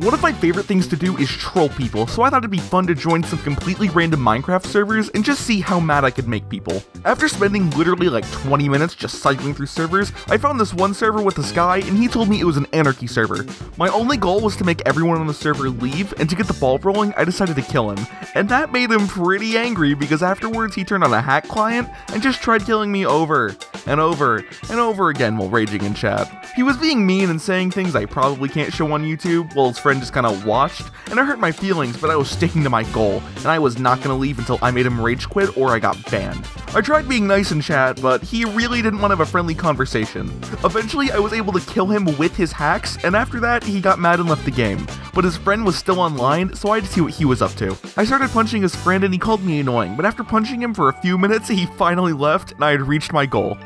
One of my favorite things to do is troll people, so I thought it'd be fun to join some completely random Minecraft servers and just see how mad I could make people. After spending literally like 20 minutes just cycling through servers, I found this one server with this guy and he told me it was an anarchy server. My only goal was to make everyone on the server leave, and to get the ball rolling, I decided to kill him. And that made him pretty angry because afterwards he turned on a hack client and just tried killing me over and over and over again while raging in chat. He was being mean and saying things I probably can't show on YouTube while his friend just kinda watched, and it hurt my feelings, but I was sticking to my goal, and I was not gonna leave until I made him rage quit or I got banned. I tried being nice in chat, but he really didn't want to have a friendly conversation. Eventually, I was able to kill him with his hacks, and after that, he got mad and left the game. But his friend was still online, so I had to see what he was up to. I started punching his friend and he called me annoying, but after punching him for a few minutes, he finally left and I had reached my goal.